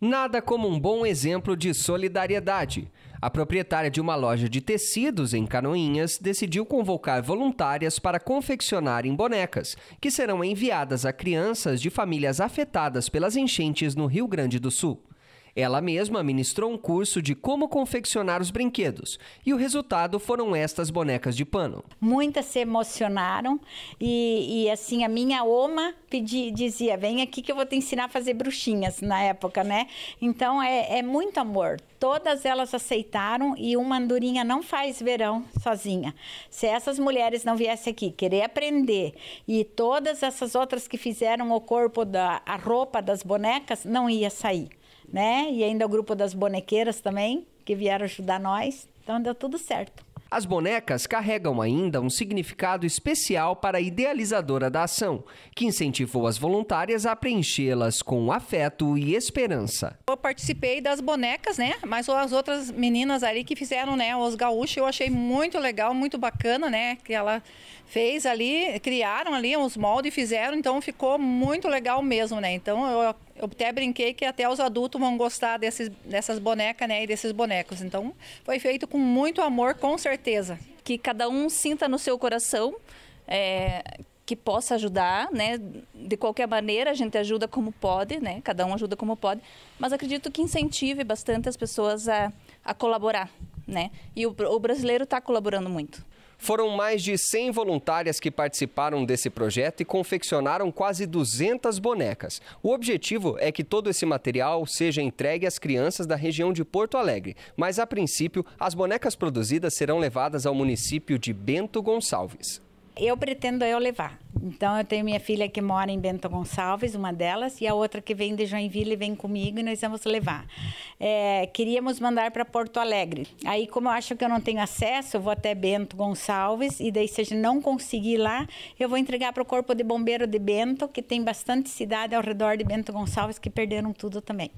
Nada como um bom exemplo de solidariedade. A proprietária de uma loja de tecidos em Canoinhas decidiu convocar voluntárias para confeccionarem bonecas, que serão enviadas a crianças de famílias afetadas pelas enchentes no Rio Grande do Sul. Ela mesma ministrou um curso de como confeccionar os brinquedos e o resultado foram estas bonecas de pano. Muitas se emocionaram e, e assim a minha oma pedi, dizia: vem aqui que eu vou te ensinar a fazer bruxinhas na época, né? Então é, é muito amor. Todas elas aceitaram e uma andorinha não faz verão sozinha. Se essas mulheres não viessem aqui querer aprender e todas essas outras que fizeram o corpo da a roupa das bonecas não ia sair né? E ainda o grupo das bonequeiras também, que vieram ajudar nós. Então deu tudo certo. As bonecas carregam ainda um significado especial para a idealizadora da ação, que incentivou as voluntárias a preenchê-las com afeto e esperança. Eu participei das bonecas, né? Mas as outras meninas ali que fizeram, né, os gaúchos, eu achei muito legal, muito bacana, né? Que ela fez ali, criaram ali uns moldes e fizeram, então ficou muito legal mesmo, né? Então eu eu até brinquei que até os adultos vão gostar desses, dessas bonecas né, e desses bonecos. Então, foi feito com muito amor, com certeza. Que cada um sinta no seu coração é, que possa ajudar, né? De qualquer maneira, a gente ajuda como pode, né? Cada um ajuda como pode. Mas acredito que incentive bastante as pessoas a, a colaborar, né? E o, o brasileiro está colaborando muito. Foram mais de 100 voluntárias que participaram desse projeto e confeccionaram quase 200 bonecas. O objetivo é que todo esse material seja entregue às crianças da região de Porto Alegre, mas a princípio as bonecas produzidas serão levadas ao município de Bento Gonçalves. Eu pretendo eu levar. Então eu tenho minha filha que mora em Bento Gonçalves, uma delas, e a outra que vem de Joinville vem comigo e nós vamos levar. É, queríamos mandar para Porto Alegre. Aí, como eu acho que eu não tenho acesso, eu vou até Bento Gonçalves e daí se a gente não conseguir lá, eu vou entregar para o Corpo de Bombeiro de Bento, que tem bastante cidade ao redor de Bento Gonçalves que perderam tudo também.